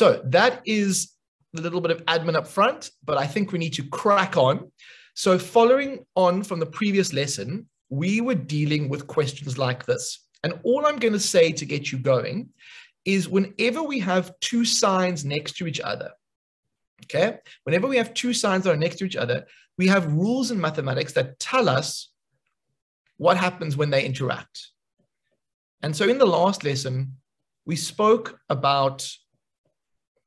So that is a little bit of admin up front, but I think we need to crack on. So following on from the previous lesson, we were dealing with questions like this. And all I'm going to say to get you going is whenever we have two signs next to each other, okay, whenever we have two signs that are next to each other, we have rules in mathematics that tell us what happens when they interact. And so in the last lesson, we spoke about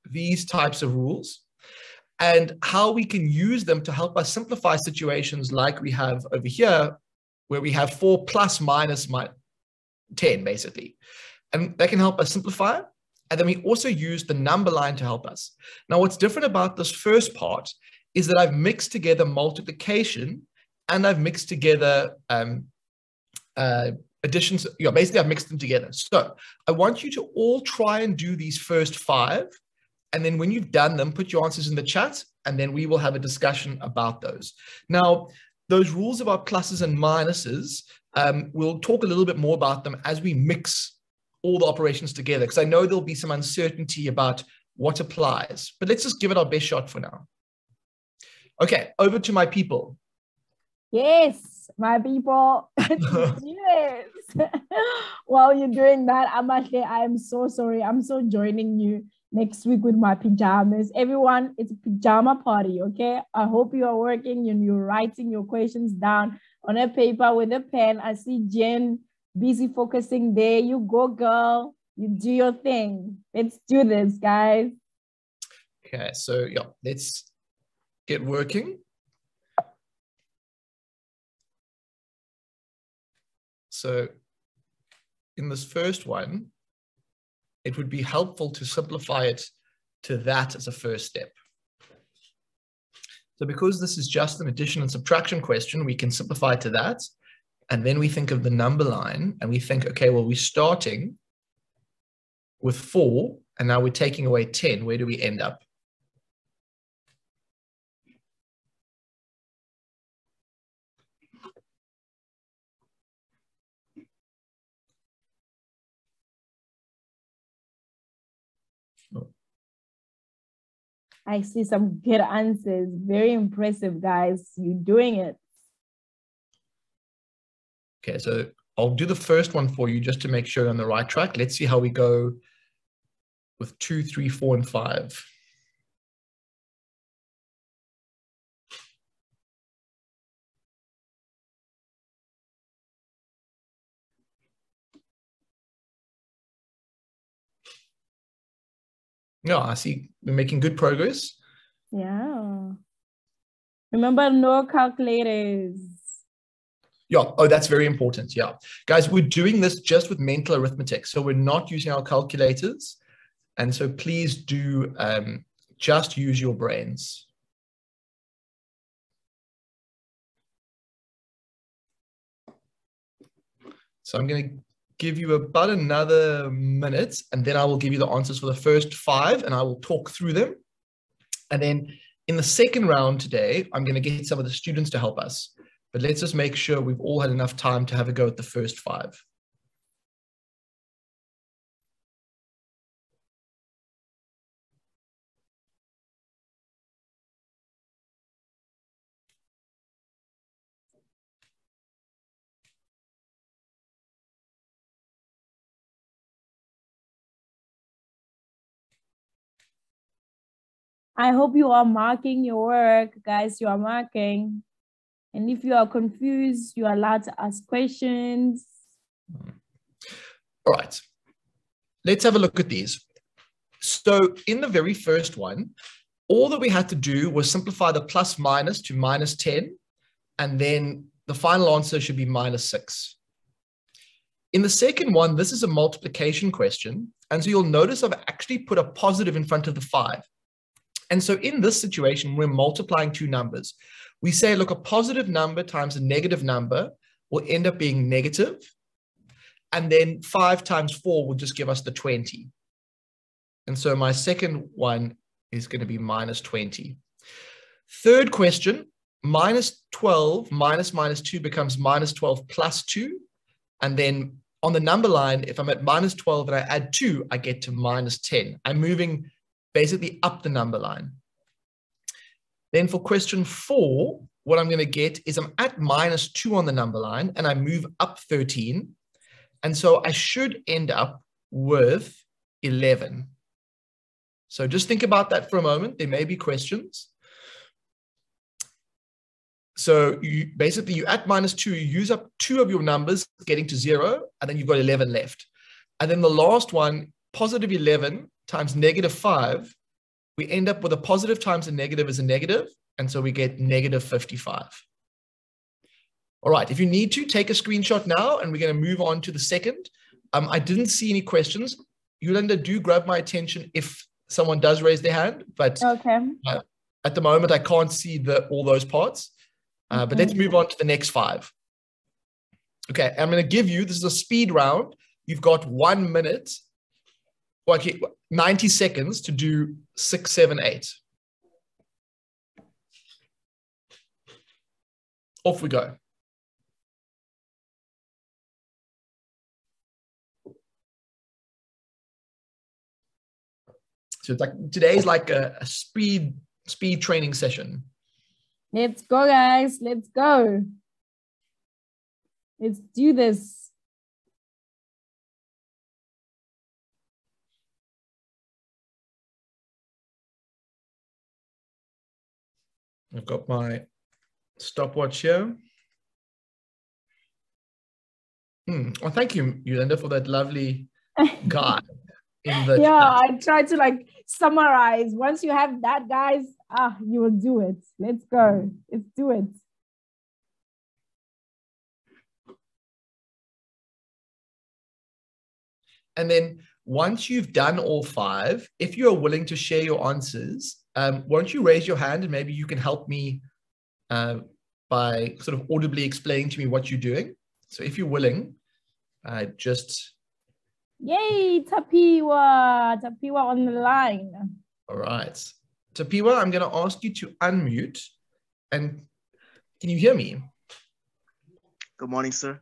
these types of rules and how we can use them to help us simplify situations like we have over here, where we have 4 plus minus 10, basically. And that can help us simplify. And then we also use the number line to help us. Now, what's different about this first part is that I've mixed together multiplication and I've mixed together um, uh, additions. You know, basically, I've mixed them together. So I want you to all try and do these first five. And then when you've done them, put your answers in the chat, and then we will have a discussion about those. Now, those rules about pluses and minuses, um, we'll talk a little bit more about them as we mix all the operations together, because I know there'll be some uncertainty about what applies. But let's just give it our best shot for now. Okay, over to my people. Yes, my people. yes. While you're doing that, I'm actually, I'm so sorry. I'm so joining you next week with my pajamas. Everyone, it's a pajama party, okay? I hope you are working and you're writing your questions down on a paper with a pen. I see Jen busy focusing there. You go, girl. You do your thing. Let's do this, guys. Okay, so yeah, let's get working. So in this first one, it would be helpful to simplify it to that as a first step. So because this is just an addition and subtraction question, we can simplify to that. And then we think of the number line and we think, okay, well, we're starting with four and now we're taking away 10. Where do we end up? I see some good answers. Very impressive, guys. You're doing it. Okay, so I'll do the first one for you just to make sure you're on the right track. Let's see how we go with two, three, four, and five. Yeah, I see we're making good progress. Yeah. Remember, no calculators. Yeah. Oh, that's very important. Yeah. Guys, we're doing this just with mental arithmetic. So we're not using our calculators. And so please do um, just use your brains. So I'm going to give you about another minute and then I will give you the answers for the first five and I will talk through them. And then in the second round today, I'm going to get some of the students to help us. But let's just make sure we've all had enough time to have a go at the first five. I hope you are marking your work, guys. You are marking. And if you are confused, you are allowed to ask questions. All right. Let's have a look at these. So in the very first one, all that we had to do was simplify the plus minus to minus 10, and then the final answer should be minus 6. In the second one, this is a multiplication question. And so you'll notice I've actually put a positive in front of the 5. And so in this situation, we're multiplying two numbers. We say, look, a positive number times a negative number will end up being negative, And then 5 times 4 will just give us the 20. And so my second one is going to be minus 20. Third question, minus 12 minus minus 2 becomes minus 12 plus 2. And then on the number line, if I'm at minus 12 and I add 2, I get to minus 10. I'm moving basically up the number line. Then for question four, what I'm going to get is I'm at minus 2 on the number line and I move up 13. And so I should end up with 11. So just think about that for a moment. There may be questions. So you basically you at minus 2, you use up two of your numbers getting to 0, and then you've got 11 left. And then the last one, positive 11 times negative 5, we end up with a positive times a negative is a negative, and so we get negative 55. All right, if you need to, take a screenshot now, and we're going to move on to the second. Um, I didn't see any questions. Yolanda, do grab my attention if someone does raise their hand, but Okay. uh, at the moment, I can't see the all those parts. Uh, But let's move on to the next five. Okay, I'm going to give you, this is a speed round. You've got one minute, okay, 90 seconds to do six, seven, eight. Off we go. So it's like today's like a, a speed speed training session. Let's go, guys. Let's go. Let's do this. I've got my stopwatch here. Hmm. Well, thank you, Yolanda, for that lovely guide in the yeah, chat. I try to like summarize. Once you have that, guys, ah, you will do it. Let's go. Let's do it. And then once you've done all five, if you are willing to share your answers, um, won't you raise your hand and maybe you can help me uh, by sort of audibly explaining to me what you're doing? So if you're willing, uh, just Yay, Tapiwa. Tapiwa on the line. all right. Tapiwa, I'm going to ask you to unmute. And can you hear me? Good morning, sir.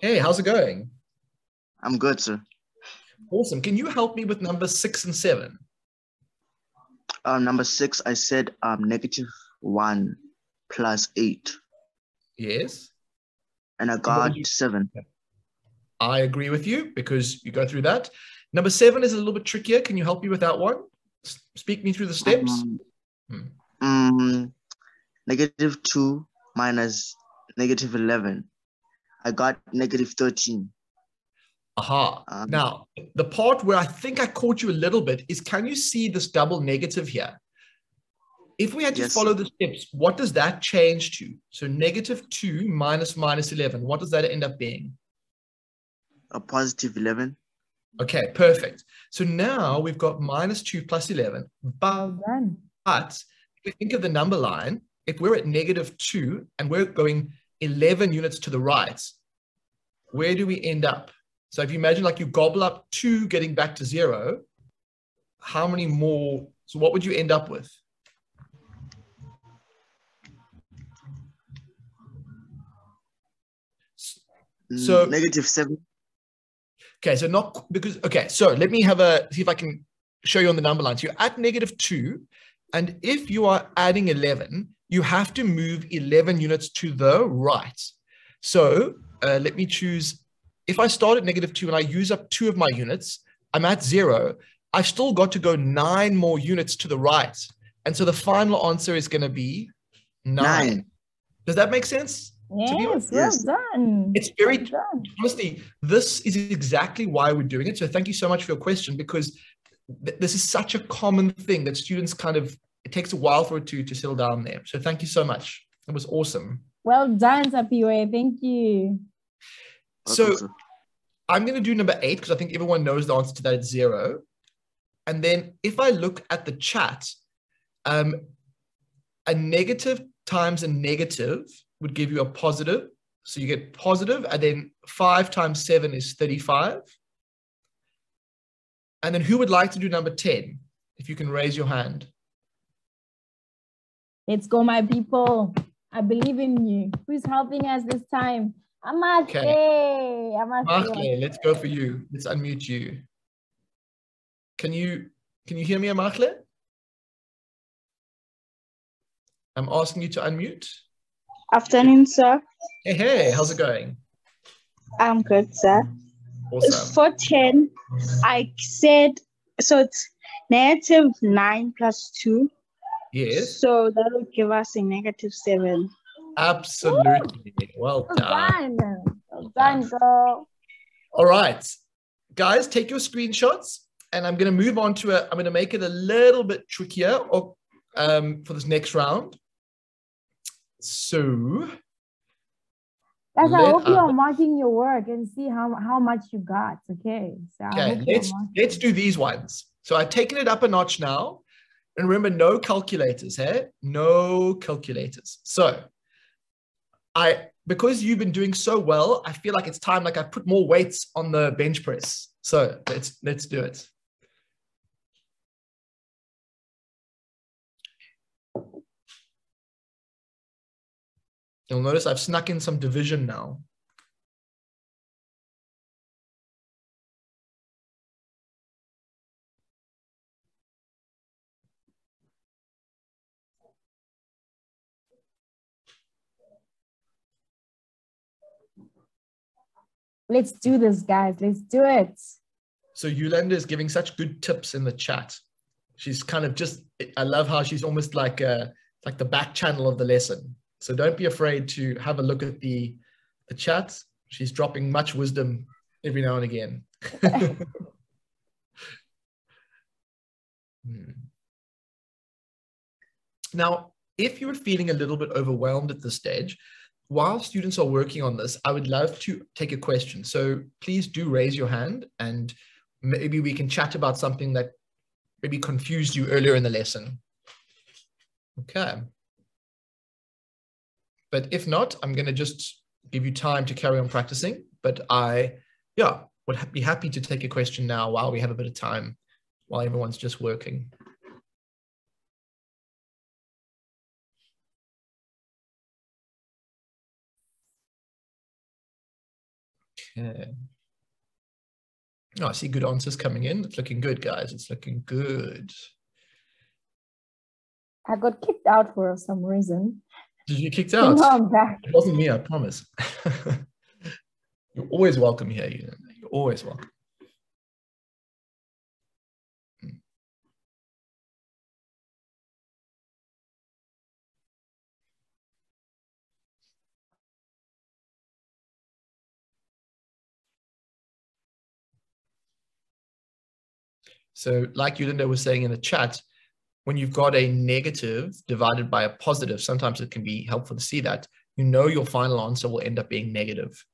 Hey, how's it going? I'm good, sir. Awesome. Can you help me with number six and seven? Um, number six, I said um, negative one plus eight, Yes. and I got you- seven. I agree with you because you go through that. Number seven is a little bit trickier. Can you help me with that one? S- Speak me through the steps. Um, Hmm. mm, negative two minus negative eleven. I got negative thirteen. Aha. Um, now, the part where I think I caught you a little bit is can you see this double negative here? If we had to Yes. follow the steps, what does that change to? So negative 2 minus minus 11, what does that end up being? A positive eleven. Okay, perfect. So now we've got minus 2 plus 11. But, but if we think of the number line, if we're at negative 2 and we're going 11 units to the right, where do we end up? So if you imagine like you gobble up 2 getting back to 0, how many more? So what would you end up with? Mm, So- negative seven. Okay, so not because okay, so let me have a see if I can show you on the number line. So you're at negative two, and if you are adding 11, you have to move 11 units to the right. So uh, let me choose. If I start at negative two and I use up two of my units, I'm at zero. I've still got to go nine more units to the right. And so the final answer is going to be nine. Nine. Does that make sense? Yes, well yes. done. It's very Well done. honestly, this is exactly why we're doing it. So thank you so much for your question because th- this is such a common thing that students kind of it takes a while for it to to settle down there. So thank you so much. It was awesome. Well done, Tapiwa. Thank you. So Welcome, sir. I'm going to do number eight because I think everyone knows the answer to that. It's zero. And then if I look at the chat, um, a negative times a negative would give you a positive. So you get positive, and then five times seven is 35. And then who would like to do number 10? If you can raise your hand. Let's go, my people. I believe in you. Who's helping us this time? Amake. Okay. Let's go for you. Let's unmute you. Can you can you hear me, Amakle? I'm asking you to unmute. Afternoon, sir. Hey, hey, how's it going? I'm good, sir. Awesome. For 10, I said, so it's negative 9 plus 2. Yes. So that will give us a negative 7 absolutely. Well Well done. done. Well done, girl. All right, guys, take your screenshots, and I'm going to move on to a. I'm going to make it a little bit trickier, or um, for this next round. So Guys, I hope you're marking your work and see how, how much you got. Okay. So Okay, let's let's do these ones. So I've taken it up a notch now. And remember, no calculators, hey? No calculators. So I because you've been doing so well, I feel like it's time like I put more weights on the bench press. So let's let's do it. You'll notice I've snuck in some division now. Let's do this, guys. Let's do it. So Yolanda is giving such good tips in the chat. She's kind of just, I love how she's almost like a, like the back channel of the lesson. So don't be afraid to have a look at the, the chat. She's dropping much wisdom every now and again. Hmm. Now, if you're feeling a little bit overwhelmed at this stage, while students are working on this, I would love to take a question. So please do raise your hand and maybe we can chat about something that maybe confused you earlier in the lesson. Okay. But if not, I'm going to just give you time to carry on practicing. But I, yeah, would be happy to take a question now while we have a bit of time, while everyone's just working. Okay. Oh, I see good answers coming in. It's looking good, guys. It's looking good. I got kicked out for some reason. Did you get kicked out? I'm back. It wasn't me, I promise. You're always welcome here. You- You're always welcome. So, like Yolanda was saying in the chat, when you've got a negative divided by a positive, sometimes it can be helpful to see that. You know your final answer will end up being negative.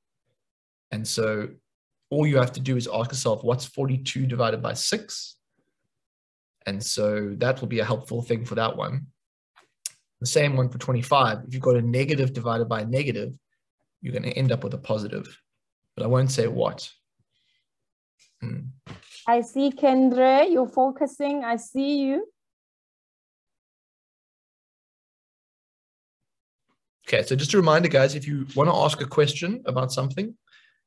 And so all you have to do is ask yourself, what's 42 divided by 6? And so that will be a helpful thing for that one. The same one for 25. If you've got a negative divided by a negative, you're going to end up with a positive. But I won't say what. Hmm. I see Kendra, you're focusing. I see you. Okay, so just a reminder, guys, if you want to ask a question about something,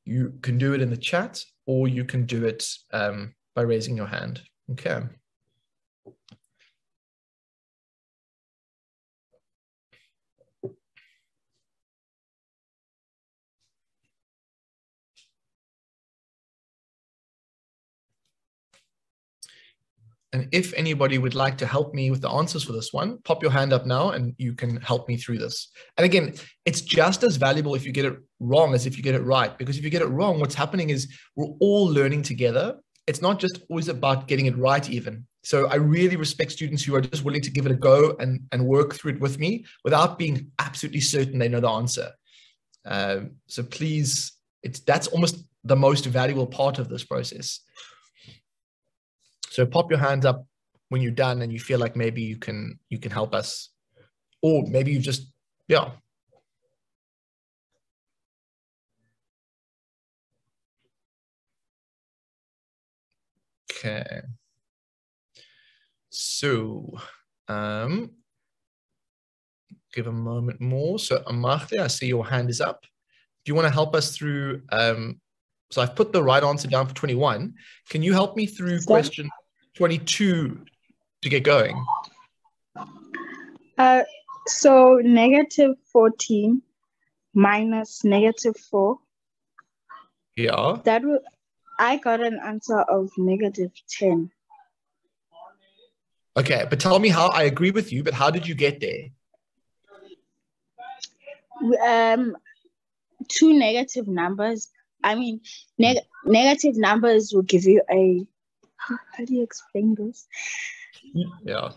you can do it in the chat or you can do it um, by raising your hand. Okay. And if anybody would like to help me with the answers for this one, pop your hand up now and you can help me through this. And again, it's just as valuable if you get it wrong as if you get it right. Because if you get it wrong, what's happening is we're all learning together. It's not just always about getting it right, even. So I really respect students who are just willing to give it a go and, and work through it with me without being absolutely certain they know the answer. Um, so please, it's that's almost the most valuable part of this process. So pop your hands up when you're done and you feel like maybe you can you can help us, or maybe you just yeah. Okay. So, um, give a moment more. So, Amartya, I see your hand is up. Do you want to help us through? Um, so, I've put the right answer down for 21. Can you help me through question 22 to get going? Uh, So negative 14 minus negative 4. Yeah. That will, I got an answer of negative 10. Okay, but tell me how I agree with you, but how did you get there? Um, two negative numbers. I mean, neg- negative numbers will give you a. How do you explain this? Yeah.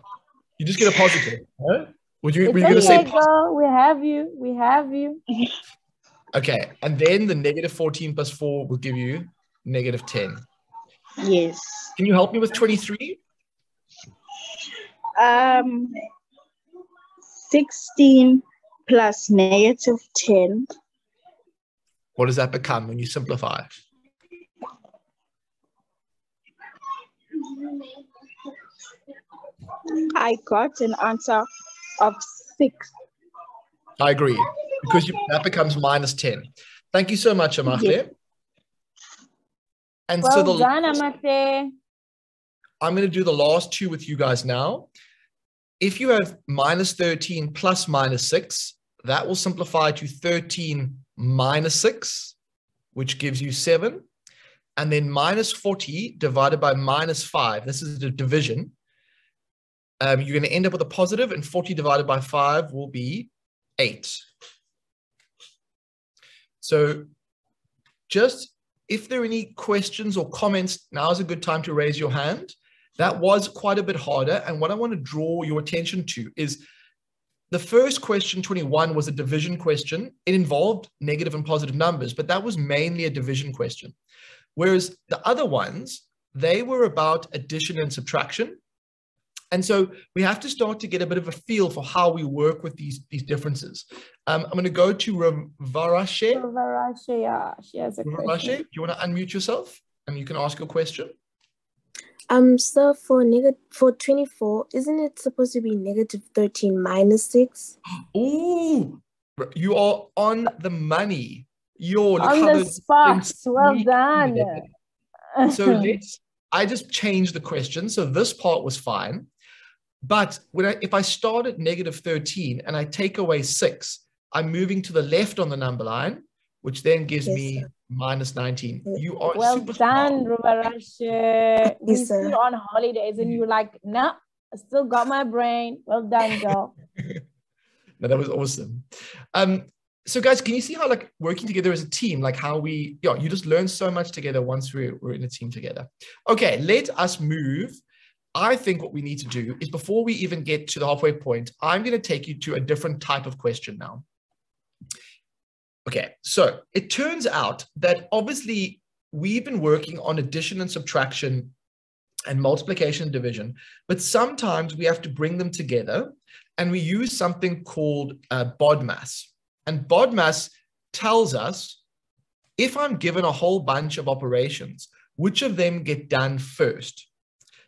You just get a positive. Huh? Would you, It's were you going to say girl. We have you. We have you. Okay, and then the negative 14 plus 4 will give you negative 10. Yes. Can you help me with 23? Um, 16 plus negative 10. What does that become when you simplify? I got an answer of 6. I agree, because you, that becomes minus 10. Thank you so much, Amakle. Yeah. And so Well the done, Amate. I'm going to do the last two with you guys now. If you have minus 13 plus minus 6, that will simplify to 13 minus 6, which gives you 7. And then minus 40 divided by minus 5. This is the division. Um, you're going to end up with a positive, and 40 divided by 5 will be 8. So just if there are any questions or comments, now is a good time to raise your hand. That was quite a bit harder. And what I want to draw your attention to is the first question, 21, was a division question. It involved negative and positive numbers, but that was mainly a division question. Whereas the other ones, they were about addition and subtraction. And so we have to start to get a bit of a feel for how we work with these, these differences. Um, I'm going to go to Varashe. Varashe, yeah, she has a Varashe, question. do you want to unmute yourself and you can ask your question? Um, so for negative for 24, isn't it supposed to be negative 13 minus 6? Ooh, you are on the money. You're On the spot. Well done. So let's. I just changed the question, so this part was fine. But when I, if I start at negative 13 and I take away six, I'm moving to the left on the number line, which then gives Yes, me sir. minus 19. You are well super smart. done, Ruvarashe. We Yes, sir. still on holidays, and you're like, nah, I still got my brain. Well done, girl. no, that was awesome. Um, so guys, can you see how like working together as a team, like how we, yeah, you just learn so much together once we're, we're in a team together. Okay, let us move. I think what we need to do is before we even get to the halfway point, I'm going to take you to a different type of question now. Okay, so it turns out that obviously we've been working on addition and subtraction and multiplication and division, but sometimes we have to bring them together and we use something called uh, BODMAS. And BODMAS tells us if I'm given a whole bunch of operations, which of them get done first?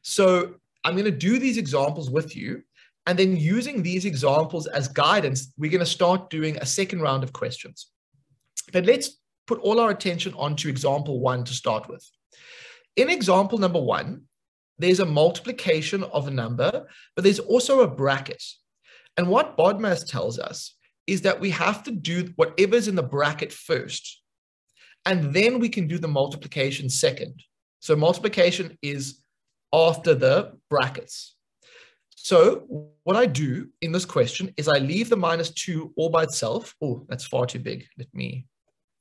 So I'm going to do these examples with you. And then using these examples as guidance, we're going to start doing a second round of questions. But let's put all our attention onto example one to start with. In example number one, there's a multiplication of a number, but there's also a bracket. And what BODMAS tells us is that we have to do whatever's in the bracket first, and then we can do the multiplication second. So multiplication is after the brackets. So what I do in this question is I leave the minus two all by itself. Oh, that's far too big. Let me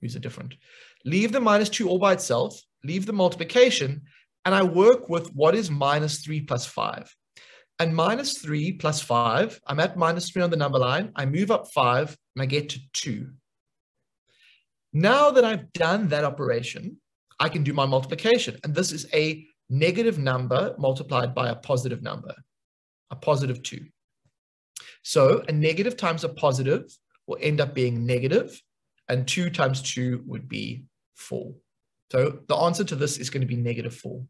use a different. Leave the minus two all by itself, leave the multiplication, and I work with what is minus three plus five. And minus three plus five, I'm at minus three on the number line. I move up five and I get to two. Now that I've done that operation, I can do my multiplication. And this is a negative number multiplied by a positive number, a positive two. So a negative times a positive will end up being negative, and two times two would be four. So the answer to this is going to be negative four.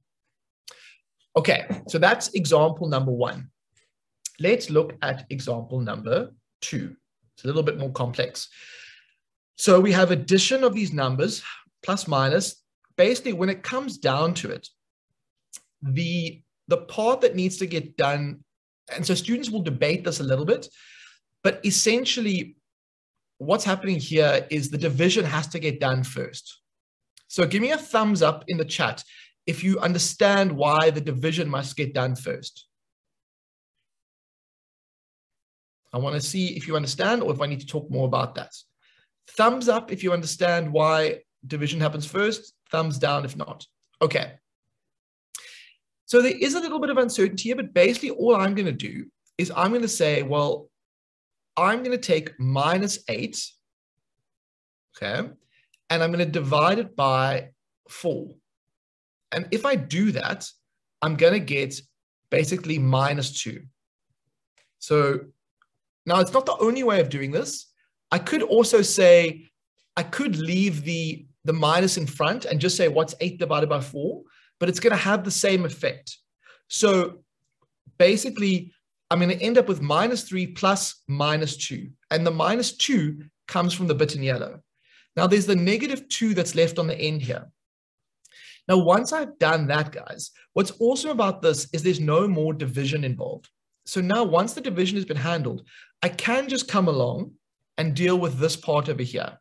Okay, so that's example number one. Let's look at example number two. It's a little bit more complex. So we have addition of these numbers, plus minus. Basically, when it comes down to it, the, the part that needs to get done, and so students will debate this a little bit, But essentially, what's happening here is the division has to get done first. So give me a thumbs up in the chat if you understand why the division must get done first. I want to see if you understand or if I need to talk more about that. Thumbs up if you understand why division happens first, thumbs down if not. Okay. So there is a little bit of uncertainty here, but basically all I'm going to do is I'm going to say, well, I'm going to take minus 8, okay, and I'm going to divide it by 4. And if I do that, I'm going to get basically minus 2. So now it's not the only way of doing this. I could also say, I could leave the, the minus in front and just say what's 8 divided by 4, but it's going to have the same effect. So basically, I'm going to end up with minus 3 plus minus 2. And the minus 2 comes from the bit in yellow. Now there's the negative 2 that's left on the end here. Now, once I've done that, guys, what's awesome about this is there's no more division involved. So now once the division has been handled, I can just come along and deal with this part over here.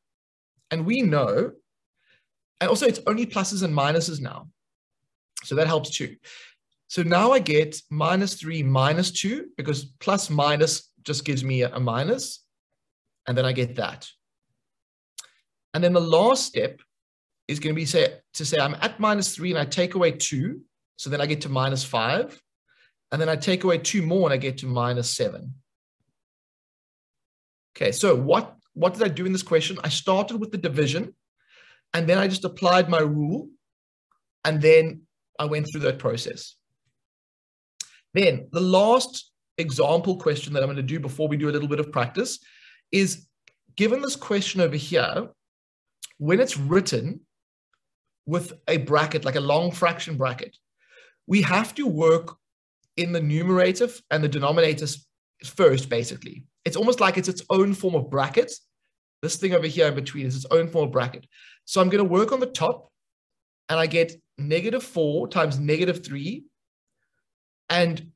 And we know, and also it's only pluses and minuses now. So that helps too. So now I get minus 3 minus 2 because plus minus just gives me a, minus, and then I get that. And then the last step is going to be say, to say I'm at minus 3 and I take away 2, so then I get to minus 5. And then I take away 2 more and I get to minus 7. Okay, so what, what did I do in this question? I started with the division, and then I just applied my rule, and then I went through that process. Then the last example question that I'm going to do before we do a little bit of practice is given this question over here, when it's written with a bracket, like a long fraction bracket, we have to work in the numerator and the denominator first, basically. It's almost like it's its own form of bracket. This thing over here in between is its own form of bracket. So I'm going to work on the top and I get negative 4 times negative 3 and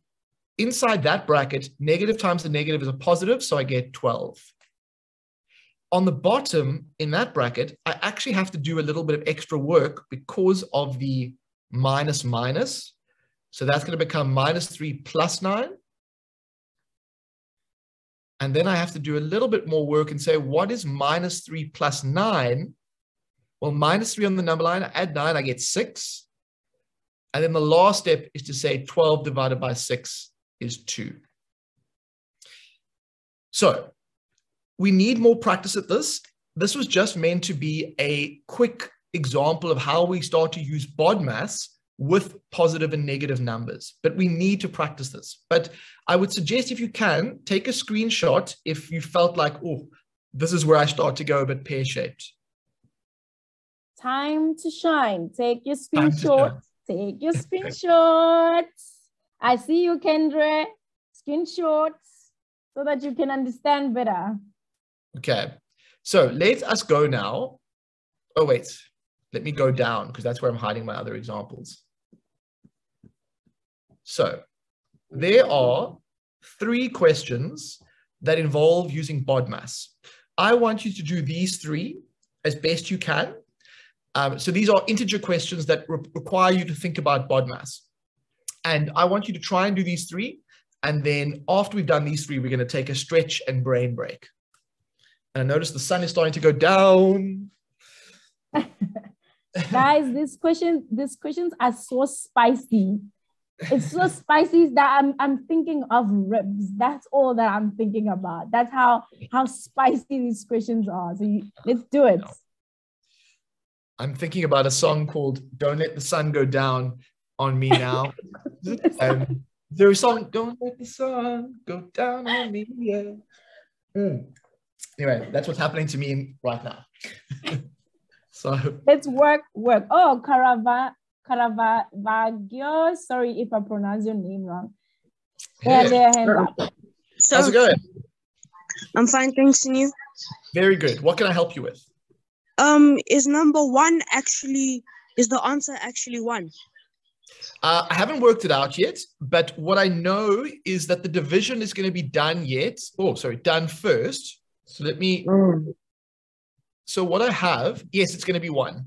inside that bracket, negative times the negative is a positive, so I get 12. On the bottom in that bracket, I actually have to do a little bit of extra work because of the minus minus. So that's going to become minus 3 plus 9. And then I have to do a little bit more work and say, what is minus 3 plus 9? Well, minus 3 on the number line, I add 9, I get 6. And then the last step is to say 12 divided by 6 is 2. So we need more practice at this. This was just meant to be a quick example of how we start to use BODMAS with positive and negative numbers, but we need to practice this. But I would suggest if you can, take a screenshot if you felt like, oh, this is where I start to go a bit pear-shaped. Time to shine. Take your screenshot Take your screenshots. I see you, Kendra. Screenshots so that you can understand better. Okay. So let us go now. Oh, wait. Let me go down because that's where I'm hiding my other examples. So there are three questions that involve using BODMAS. I want you to do these three as best you can um, so these are integer questions that re require you to think about BODMAS. And I want you to try and do these three. And then after we've done these three, we're going to take a stretch and brain break. And I notice the sun is starting to go down. Guys, these questions, these questions are so spicy. It's so spicy that I'm I'm thinking of ribs. That's all that I'm thinking about. That's how how spicy these questions are. So you, let's do it. I'm thinking about a song called Don't Let the Sun Go Down on Me Now. um, there a song, Don't Let the Sun Go Down on Me. Yeah. Mm. Anyway, that's what's happening to me right now. so let's work, work. Oh, Carava, Caravaggio. Sorry if I pronounce your name wrong. Yeah, there, hands up. So, How's it going? I'm fine, thanks, and you? Very good. What can I help you with? Um, is number one actually is the answer actually one? Uh, I haven't worked it out yet, but what I know is that the division is going to be done yet. Oh, sorry, done first. So let me. So what I have, yes, it's going to be one.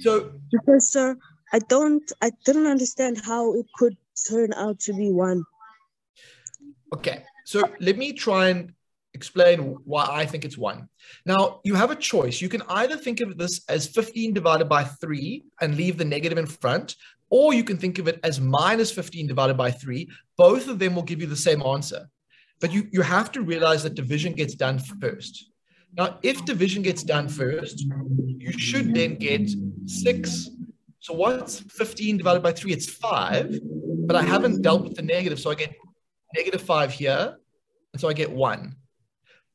So Because sir, I don't I didn't understand how it could turn out to be one. Okay, so let me try and explain why I think it's one. Now, you have a choice. You can either think of this as 15 divided by 3 and leave the negative in front, or you can think of it as minus 15 divided by 3. Both of them will give you the same answer. But you, you have to realize that division gets done first. Now, if division gets done first, you should then get 6. So what's 15 divided by 3? It's 5, but I haven't dealt with the negative, so I get negative 5 here, and so I get 1.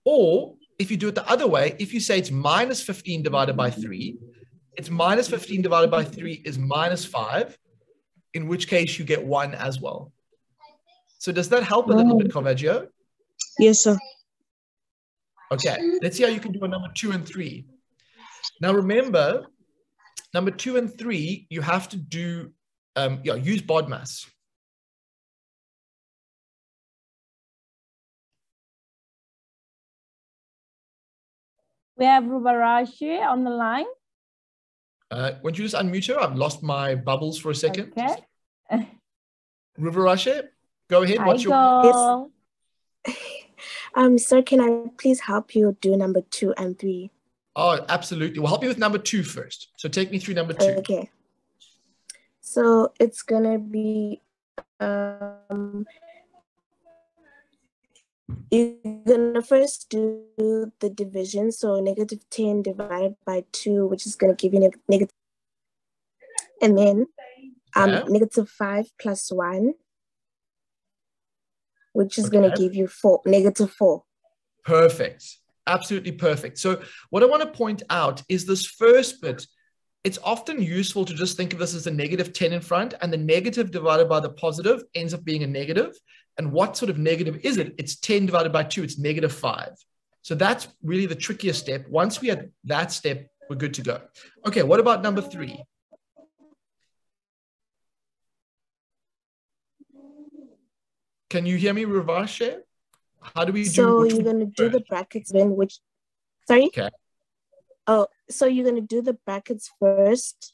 Or if you do it the other way, if you say it's minus 15 divided by 3, it's minus 15 divided by 3 is minus 5, in which case you get 1 as well. So does that help a little bit, Caravaggio? Yes, sir. Okay, let's see how you can do a number 2 and 3. Now remember, number 2 and 3, you have to do, um, yeah, use BODMAS. We have Ruvarashe on the line. Uh, won't you just unmute her? I've lost my bubbles for a second. Okay. Ruvarashe, go ahead. Hi, What's your girl. Um, sir, can I please help you do number two and three? Oh, absolutely. We'll help you with number two first. So take me through number two. Okay. So it's gonna be um you're gonna first do the division, so negative 10 divided by 2, which is gonna give you neg- negative and then um Yeah. negative 5 plus 1, which is gonna give you four negative 4. Perfect. Absolutely perfect. So, what I want to point out is this first bit. It's often useful to just think of this as a negative 10 in front, and the negative divided by the positive ends up being a negative. And what sort of negative is it? It's 10 divided by 2, it's negative 5. So, that's really the trickiest step. Once we had that step, we're good to go. Okay, what about number three? Can you hear me, Ravashe? How do we do? So you're gonna do the brackets then, which sorry? Okay. Oh, so you're gonna do the brackets first.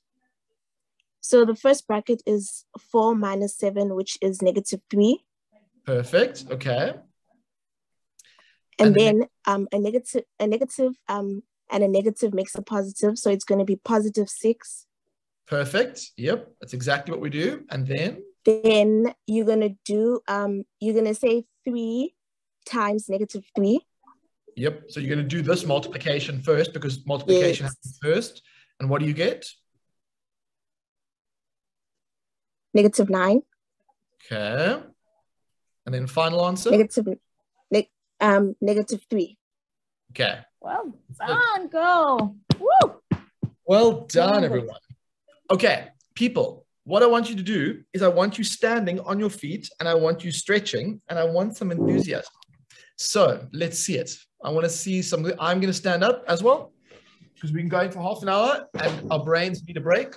So the first bracket is four minus seven, which is negative three. Perfect. Okay. And, And the then um a negative a negative um and a negative makes a positive. So it's gonna be positive six. Perfect. Yep. That's exactly what we do. And then Then you're gonna do um you're gonna say three times negative three. Yep. So you're going to do this multiplication first because multiplication Yes. happens first. And what do you get? Negative nine. Okay. And then final answer. Negative neg- um negative three. Okay. Well done, go. Woo! Well done, everyone. Okay, people. What I want you to do is I want you standing on your feet and I want you stretching and I want some enthusiasm. So let's see it. I want to see some. I'm going to stand up as well because we've been going for half an hour and our brains need a break.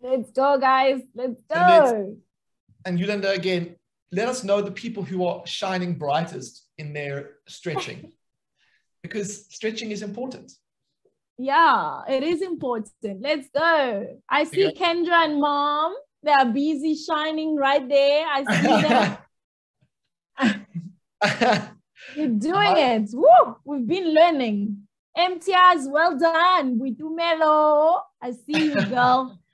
Let's go, guys. Let's go. And let's- go. And Yolanda, again, let us know the people who are shining brightest in their stretching because stretching is important. Yeah, it is important. Let's go. I see Okay. Kendra and mom. They are busy shining right there. I see them. You're doing uh-huh. it. Woo! We've been learning. MTRs, well done. We do mellow. I see you, girl.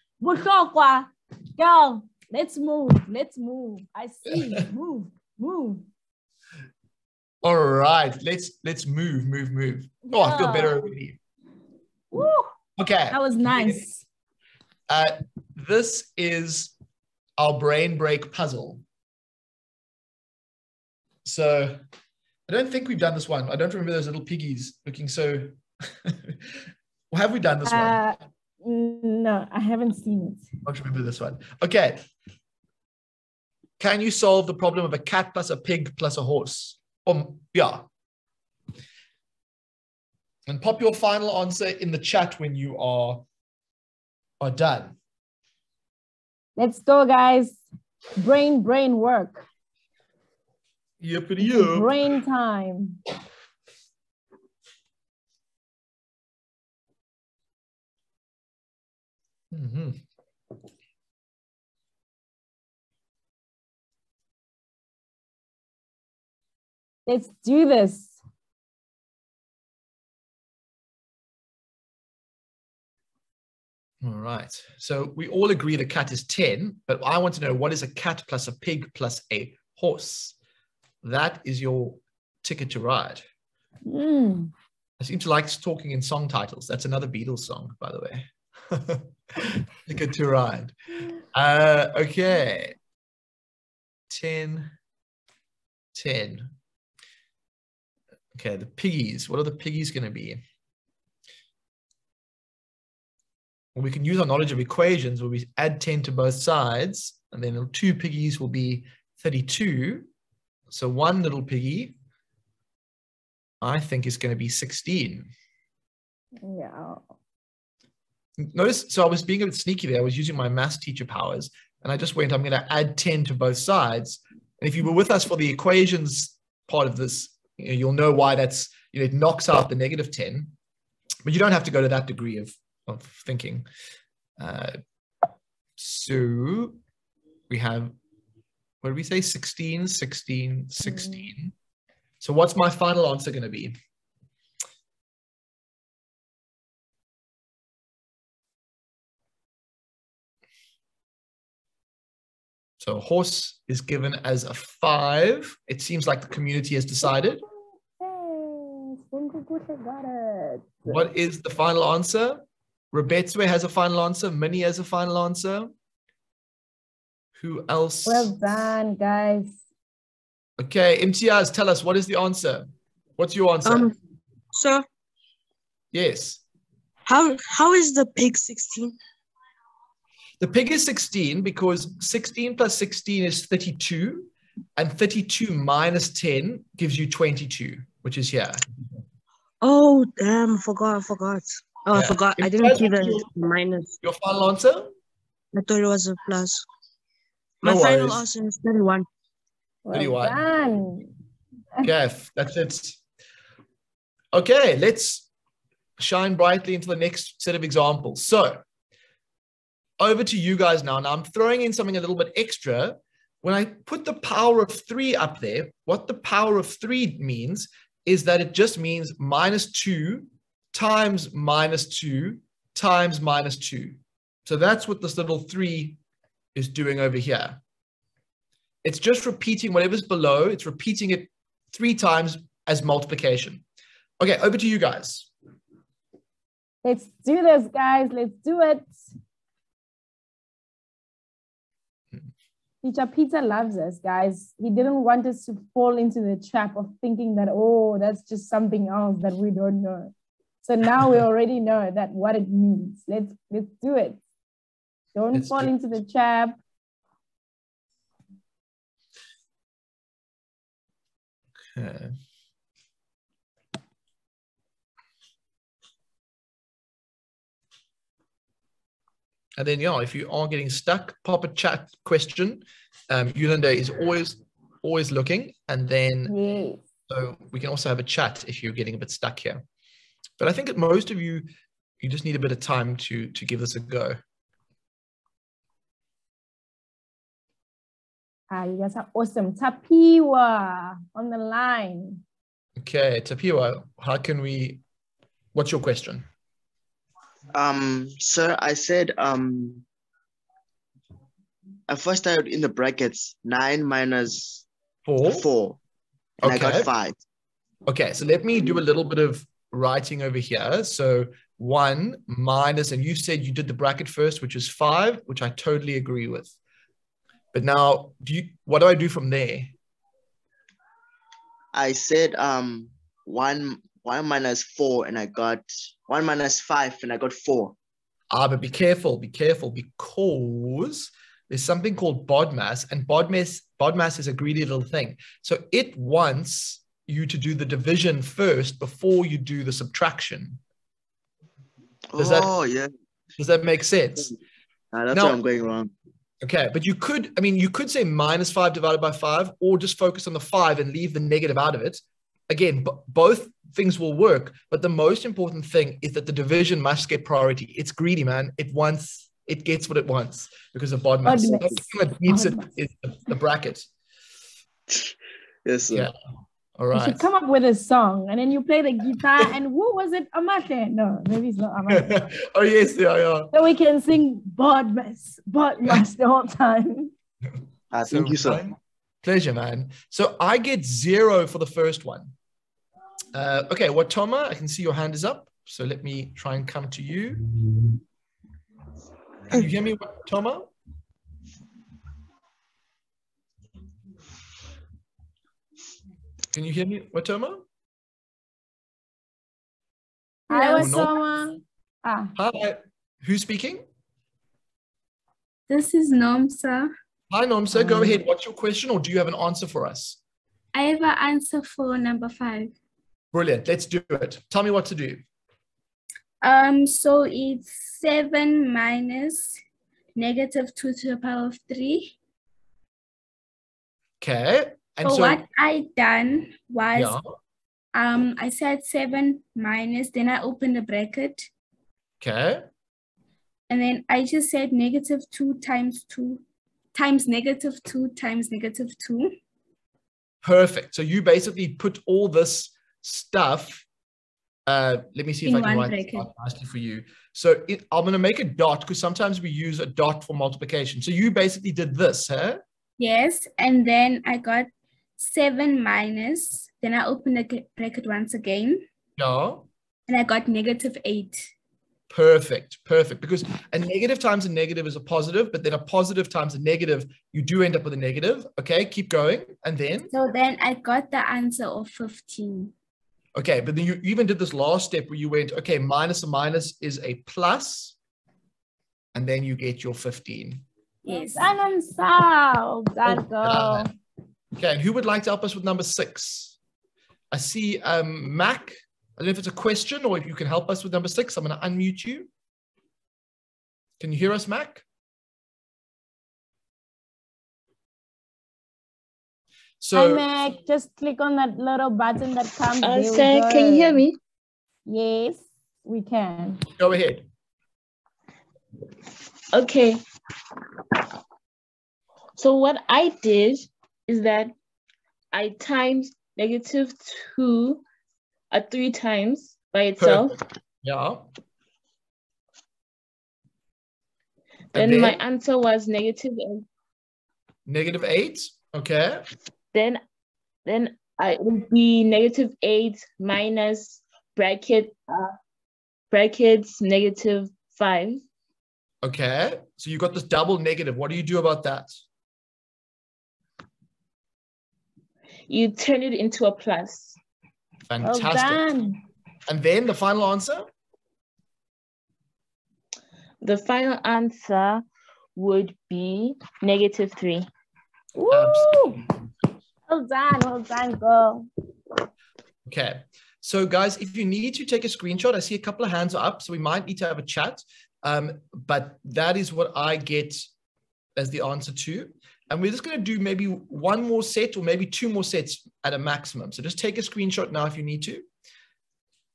Girl, let's move. Let's move. I see. Move. Move. All right, let's let's move, move, move. Oh, I feel better Yeah. already. Woo! Okay. That was nice. Uh, this is our brain break puzzle. So I don't think we've done this one. I don't remember those little piggies looking so. well, have we done this one? No, I haven't seen it. I remember this one. Okay. Can you solve the problem of a cat plus a pig plus a horse? Um, yeah. And pop your final answer in the chat when you are are done. Let's go, guys. Brain, brain work. It's yip. Brain time. Mhm. Let's do this. All right. So we all agree the cat is 10, but I want to know what is a cat plus a pig plus a horse? That is your ticket to ride. Mm. I seem to like talking in song titles. That's another Beatles song, by the way. ticket to ride. Uh, okay. 10, 10. Okay, the piggies. What are the piggies going to be? Well, we can use our knowledge of equations where we add 10 to both sides, and then two piggies will be 32. So one little piggy, I think, is going to be 16. Yeah. Notice, so I was being a bit sneaky there. I was using my math teacher powers, and I just went, I'm going to add 10 to both sides. And if you were with us for the equations part of this, you know, you'll know why that's, you know, it knocks out the negative 10, but you don't have to go to that degree of, of thinking. Uh, so we have, what did we say? 16, 16, 16. So what's my final answer going to be? So horse is given as a five. It seems like the community has decided. Yes, Bunkukuta got it. What is the final answer? Rebetswe has a final answer. Minnie has a final answer. Who else? Well done, guys. Okay, Imtiaz, tell us what is the answer? What's your answer? Um, so yes. how how is the pig 16? The pig is 16 because 16 plus 16 is 32, and 32 minus 10 gives you 22, which is here. Oh damn, I forgot, I forgot. Oh, I Yeah. forgot. I didn't that's see the you- minus. Your final answer? I thought it was a plus. My No final answer is 31. Well 31. done. Jeff, that's it. Okay, let's shine brightly into the next set of examples. So, over to you guys now. Now, I'm throwing in something a little bit extra. When I put the power of three up there, what the power of three means is that it just means minus two times minus two times minus two. So that's what this little three is doing over here. It's just repeating whatever's below, it's repeating it three times as multiplication. Okay, over to you guys. Let's do this, guys. Let's do it. Teacher Peter loves us, guys. He didn't want us to fall into the trap of thinking that, oh, that's just something else that we don't know. So now we already know that what it means. Let's let's do it. Don't Let's fall do into the trap. Okay. And then, yeah, if you are getting stuck, pop a chat question. Um, Yolanda is always, always looking. And then, Yes. so we can also have a chat if you're getting a bit stuck here. But I think that most of you, you just need a bit of time to to give this a go. Ah, you guys are awesome. Tapiwa on the line. Okay, Tapiwa, how can we? What's your question? Um, sir, I said um I first started in the brackets nine minus Four. four. And I Okay. got five. Okay, so let me do a little bit of writing over here. So one minus, and you said you did the bracket first, which is five, which I totally agree with. But now, do you? What do I do from there? I said um one one minus four and I got one minus five and I got four. Ah, but be careful, be careful, because there's something called BODMAS, and BODMAS BODMAS is a greedy little thing. So it wants you to do the division first before you do the subtraction. Does that- oh yeah. Does that make sense? Ah, that's No. where I'm going wrong. Okay, but you could, I mean, you could say minus five divided by five, or just focus on the five and leave the negative out of it. Again, b- both things will work, but the most important thing is that the division must get priority. It's greedy, man. It wants, it gets what it wants because of BODMAS. The BODMAS. only thing that beats it BODMAS. is the, the bracket. Yes, sir. Yeah. All You should come up with a song and then you play the guitar and who was it? Amate? No, maybe it's not Amate. oh yes, yeah, yeah. so we can sing Bodmas, Bodmas the whole time. Ah, thank you, sir. Pleasure, man. So I get zero for the first one. Uh, okay, Watoma, I can see your hand is up. So let me try and come to you. Can you hear me, Watoma? Can you hear me, Watoma? Hi, No. Wasoma. Ah, Hi. Who's speaking? This is Nomsa. Hi, Nomsa. Go Um, ahead. What's your question, or do you have an answer for us? I have an answer for number five. Brilliant. Let's do it. Tell me what to do. Um, so it's seven minus negative two to the power of three. Okay. And so, so, what I done was yeah. um I said seven minus, then I opened the bracket, Okay. and then I just said negative two times two times negative two times negative two. Perfect. So you basically put all this stuff. Uh, let me see if In I can write this nicely for you. So it, I'm going to make a dot because sometimes we use a dot for multiplication. So you basically did this, huh? Yes, and then I got seven minus, then I opened the bracket once again, Yeah. and I got negative eight. Perfect. Perfect. Because a negative times a negative is a positive, but then a positive times a negative, you do end up with a negative. Okay. Keep going. And then, So then I got the answer of 15. Okay. But then you even did this last step where you went, okay, minus a minus is a plus, And then you get your 15. Yes. Done solved. Done go. done. Okay, and who would like to help us with number six? I see um, Mac. I don't know if it's a question or if you can help us with number six. I'm going to unmute you. Can you hear us, Mac? So, Mac. Just click on that little button that comes. Uh, there sir, can you hear me? Yes, we can. go ahead. Okay. So what I did is that I timed negative two uh, three times by itself. Perfect. Yeah. Then And my answer was negative eight. negative eight. Okay. Then then I it would be negative eight minus bracket uh, brackets negative five. Okay. So you got this double negative. What do you do about that? You turn it into a plus. Well Fantastic. done. and then the final answer? The final answer would be negative three. Woo! Well done. Well done, girl. Okay. So, guys, if you need to take a screenshot, I see a couple of hands up, so we might need to have a chat. Um, but that is what I get as the answer to. And we're just going to do maybe one more set or maybe two more sets at a maximum. So just take a screenshot now if you need to.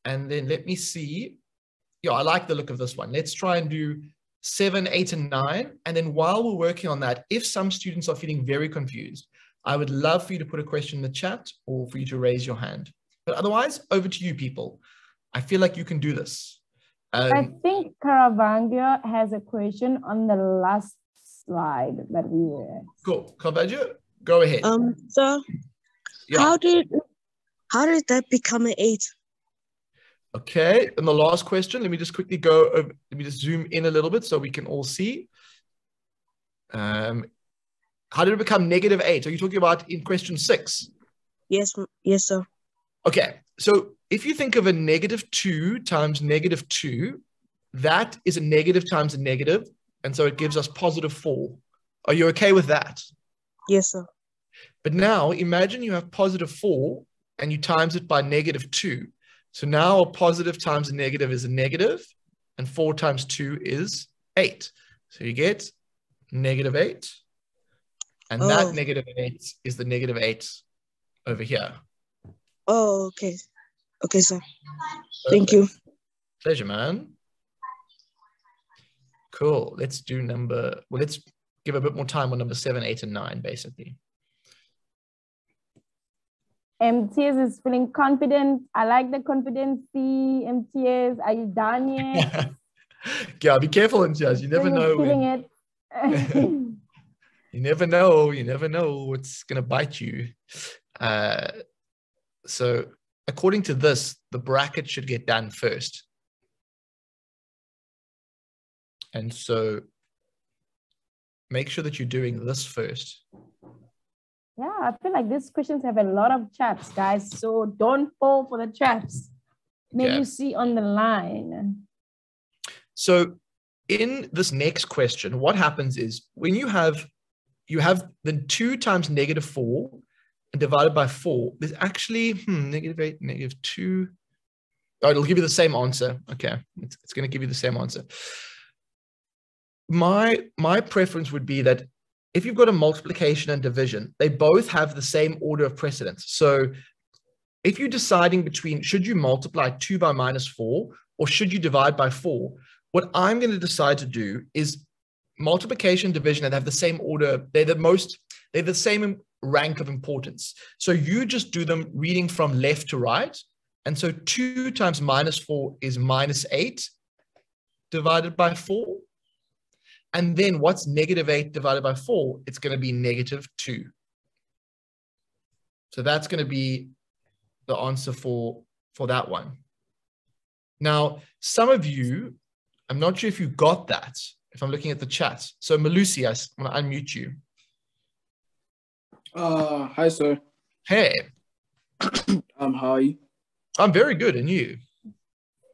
And then let me see. Yeah, I like the look of this one. Let's try and do seven, eight, and nine. And then while we're working on that, if some students are feeling very confused, I would love for you to put a question in the chat or for you to raise your hand. But otherwise, over to you people. I feel like you can do this. I Um, think Caravaggio has a question on the last slide that we were. cool. Caravaggio, go ahead. Um, so Yeah. how did how did that become an eight? Okay, and the last question, let me just quickly go over, let me just zoom in a little bit so we can all see. Um, how did it become negative eight? Are you talking about in question six? Yes, yes, sir. Okay, so if you think of a negative two times negative two, that is a negative times a negative, and so it gives us positive four. Are you okay with that? Yes, sir. But now imagine you have positive four and you times it by negative two. So now a positive times a negative is a negative, and four times two is eight. So you get negative 8. And Oh. that negative 8 is the negative 8 over here. Oh, okay. Okay, sir. Thank you. Pleasure, man. Cool. Let's do number, well, let's give a bit more time on number 7, 8, and 9, basically. MTS is feeling confident. I like the confidence. MTS, are you done yet? yeah, be careful, Imtiaz. You never Are you know. feeling when- it? you never know you never know what's going to bite you uh, so according to this the bracket should get done first and so make sure that you're doing this first yeah, I feel like these questions have a lot of traps, guys. So don't fall for the traps. Maybe Yeah. you see on the line. so in this next question what happens is when you have you have then 2 times negative 4 and divided by 4 there's actually hmm, negative 8 negative 2 oh it'll give you the same answer. Okay. It's, it's going to give you the same answer. My my preference would be that if you've got a multiplication and division they both have the same order of precedence. So if you're deciding between should you multiply 2 by minus 4 or should you divide by 4 what I'm going to decide to do is multiplication division and have the same order. They're the most, they're the same rank of importance. So you just do them reading from left to right. And so two times minus four is minus eight divided by four. And then what's negative eight divided by four? It's going to be negative two. So that's going to be the answer for, for that one. Now, some of you I'm not sure if you got that, if I'm looking at the chat. So Malusi, I'm gonna unmute you. Uh, hi, sir. Hey, Um, how are you? I'm very good, and you?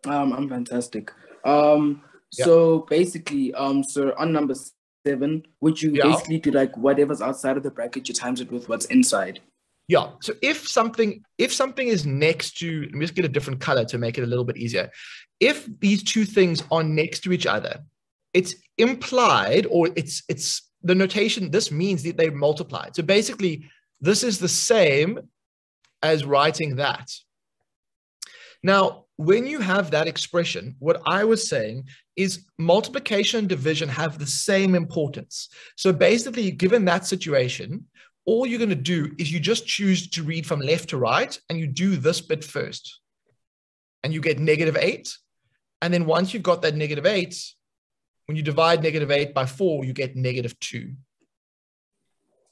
Um, I'm fantastic. Um, Yeah. so basically, um, sir, on number seven, would you Yeah. basically do like whatever's outside of the bracket, you times it with what's inside? Yeah. So if something, if something is next to, let me just get a different color to make it a little bit easier. If these two things are next to each other, it's implied, or it's it's the notation. This means that they multiplied. So basically, this is the same as writing that. Now, when you have that expression, what I was saying is multiplication and division have the same importance. So basically, given that situation, all you're going to do is you just choose to read from left to right and you do this bit first. And you get negative eight. And then once you've got that negative eight, when you divide negative eight by four, you get negative two.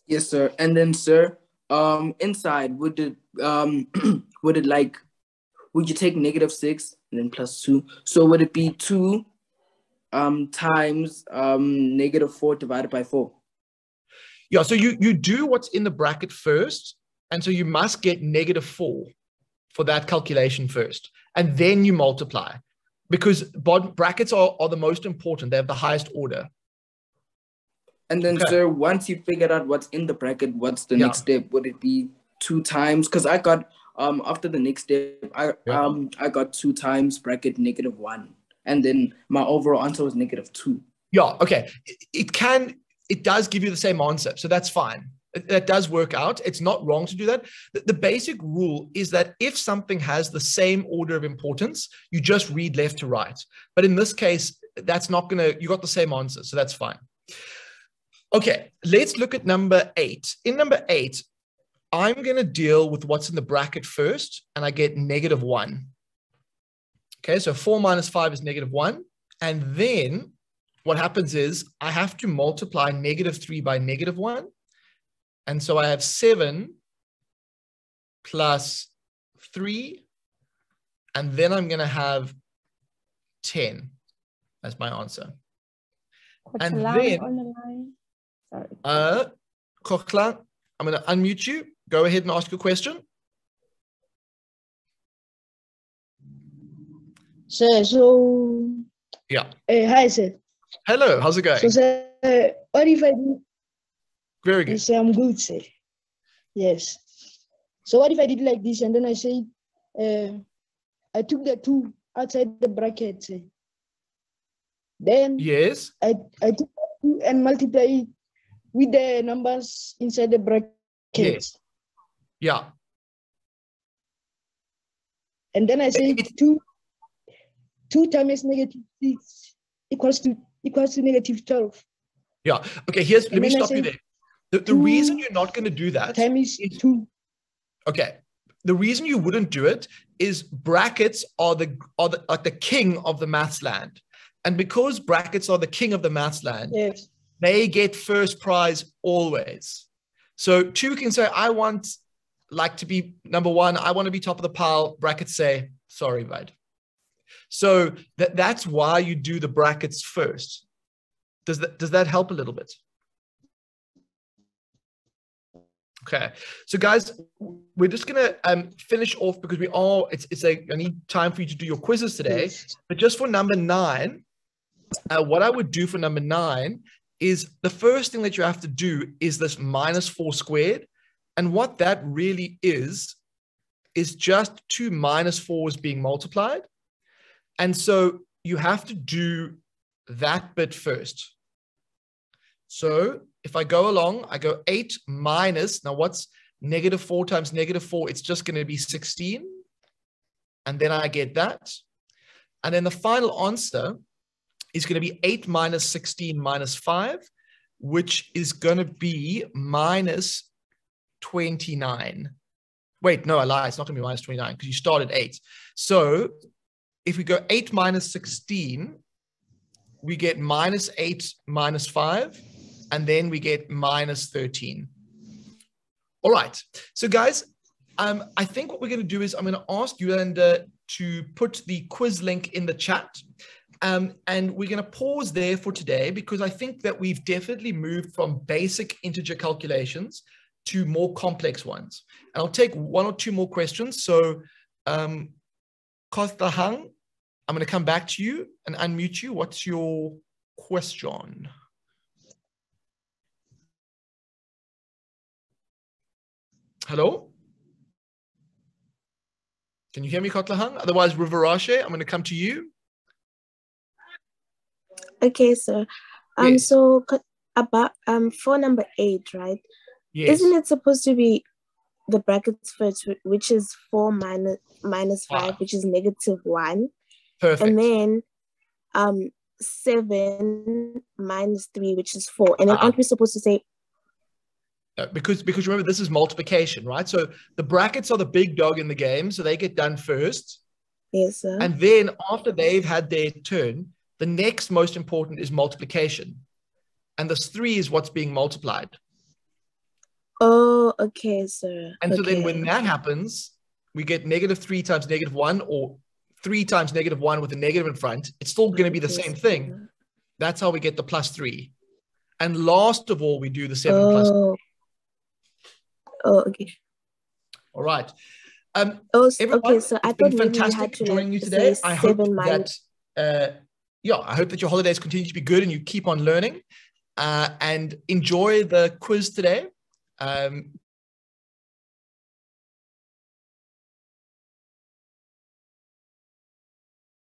Yes, sir. And then, sir, um, inside would it um would it like would you take negative six and then plus two? So would it be two um times um negative four divided by four? Yeah, so you, you do what's in the bracket first. And so you must get negative four for that calculation first. And then you multiply because bod- brackets are, are the most important. They have the highest order. And then, Okay. sir, once you figured out what's in the bracket, what's the Yeah. next step? Would it be two times? Because I got um after the next step, I Yeah. um I got two times bracket negative one, and then my overall answer was negative two. Yeah, okay. It, it can, it does give you the same answer. So that's fine. That does work out. It's not wrong to do that. The, basic rule is that if something has the same order of importance, you just read left to right. But in this case, that's not going to, you got the same answer. So that's fine. Okay, let's look at number eight. In number eight, I'm going to deal with what's in the bracket first, and I get negative one. Okay, so four minus five is negative one. And then what happens is I have to multiply negative 3 by negative 1. And so I have 7 plus 3. And then I'm going to have 10 as my answer. What's And then- on the line? Sorry. Uh, Kokla, I'm going to unmute you. Go ahead and ask your question. Sir, so Yeah. uh, hi sir. Hello, how's it going? So sir, uh, what if I do? Very good. Yes, sir, I'm good, sir. Yes. So what if I did like this and then I say, uh, I took the two outside the bracket, sir. Then Yes. I I took two and multiply it with the numbers inside the brackets. Yes. Yeah. And then I say It- two, two times negative six equals to equals to negative twelve. Yeah. Okay, here's let me I stop you there. The, the reason hmm. you're not going to do that Times is two. okay. The reason you wouldn't do it is brackets are the are the like the king of the maths land. And because brackets are the king of the maths land, Yes. they get first prize always. So two can say, I want like to be number one, I want to be top of the pile. Brackets say, sorry, bud. So that, that's why you do the brackets first. Does that does that help a little bit? Okay, so guys, we're just gonna um, finish off because we are. It's it's a. I need time for you to do your quizzes today. But just for number nine, uh, what I would do for number nine is the first thing that you have to do is this minus four squared, and what that really is is just two minus fours being multiplied, and so you have to do that bit first. So if I go along, I go 8 minus, now what's negative 4 times negative 4? It's just going to be 16. And then I get that. And then the final answer is going to be 8 minus 16 minus 5, which is going to be minus 29. Wait, no, I lie. It's not going to be minus 29 because you started 8. So if we go 8 minus 16, we get minus 8 minus 5 and then we get minus 13. All right. So, guys, um, I think what we're going to do is I'm going to ask you and uh, to put the quiz link in the chat. Um, and we're going to pause there for today because I think that we've definitely moved from basic integer calculations to more complex ones. And I'll take one or two more questions. So, um, Kostahang, I'm going to come back to you and unmute you. What's your question? Hello? Can you hear me, Kotlahang? Otherwise, Ruvarashe, I'm going to come to you. Okay, sir. um, Yes. so about um for number eight, right? Yes. Isn't it supposed to be the brackets first, which is four minus minus five, which is negative one, Perfect. and then um seven minus three, which is four, and then Ah. aren't we supposed to say Uh, Uh, because because remember this is multiplication, right? So the brackets are the big dog in the game, so they get done first, yes, sir? and then after they've had their turn, the next most important is multiplication, and this three is what's being multiplied. Oh, okay, sir. And so then when that happens, we get negative three times negative one, or three times negative one with a negative in front. It's still going to be the Yes, same thing. That's how we get the plus three. And last of all, we do the seven plus. Oh. Oh, okay. All right. Um, Oh, everyone, okay. So I it's been fantastic joining you today. I hope that uh, yeah, I hope that your holidays continue to be good and you keep on learning uh, and enjoy the quiz today. Um,